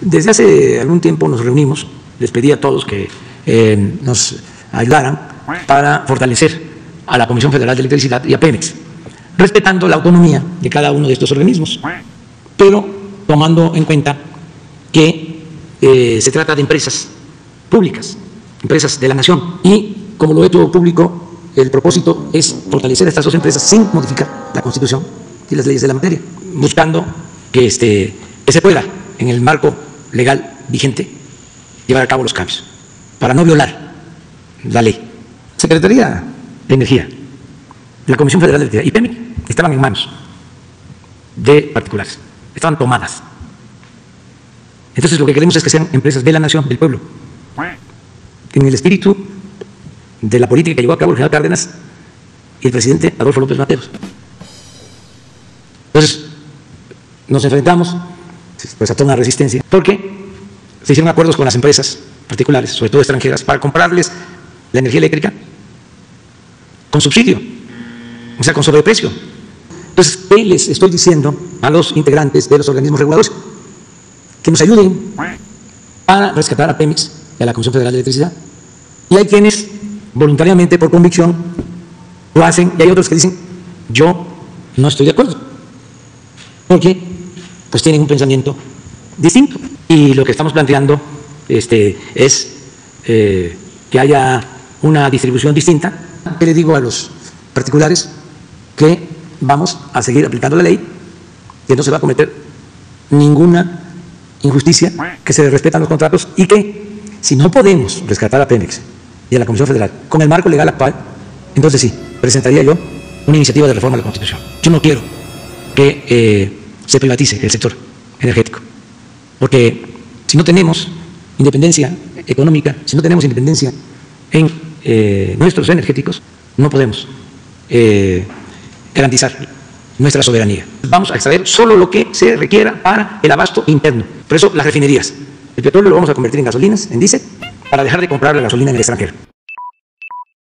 Desde hace algún tiempo nos reunimos, les pedí a todos que eh, nos ayudaran para fortalecer a la Comisión Federal de Electricidad y a Pemex, respetando la autonomía de cada uno de estos organismos, pero tomando en cuenta que eh, se trata de empresas públicas, empresas de la nación, y como lo he hecho público, el propósito es fortalecer a estas dos empresas sin modificar la Constitución y las leyes de la materia, buscando que, este, que se pueda, en el marco legal vigente, llevar a cabo los cambios, para no violar la ley. Secretaría de Energía, la Comisión Federal de Electricidad y PEMEC estaban en manos de particulares, estaban tomadas. Entonces lo que queremos es que sean empresas de la nación, del pueblo, en el espíritu de la política que llevó a cabo el general Cárdenas y el presidente Adolfo López Mateos. Entonces, nos enfrentamos pues, a toda resistencia, porque se hicieron acuerdos con las empresas particulares, sobre todo extranjeras, para comprarles la energía eléctrica con subsidio, o sea, con sobreprecio. Entonces, ¿qué les estoy diciendo a los integrantes de los organismos reguladores? Que nos ayuden para rescatar a Pemex y a la Comisión Federal de Electricidad. Y hay quienes voluntariamente, por convicción, lo hacen y hay otros que dicen, yo no estoy de acuerdo, porque pues tienen un pensamiento distinto. Y lo que estamos planteando este, es eh, que haya una distribución distinta. ¿Qué le digo a los particulares? Que vamos a seguir aplicando la ley, que no se va a cometer ninguna injusticia, que se respetan los contratos y que si no podemos rescatar a Pemex y a la Comisión Federal con el marco legal actual, entonces sí, presentaría yo una iniciativa de reforma de la Constitución. Yo no quiero que eh, se privatice el sector energético, porque si no tenemos independencia económica, si no tenemos independencia en eh, nuestros energéticos, no podemos eh, garantizar nuestra soberanía. Vamos a extraer solo lo que se requiera para el abasto interno. Por eso las refinerías. El petróleo lo vamos a convertir en gasolinas, en diésel, para dejar de comprar la gasolina en el extranjero.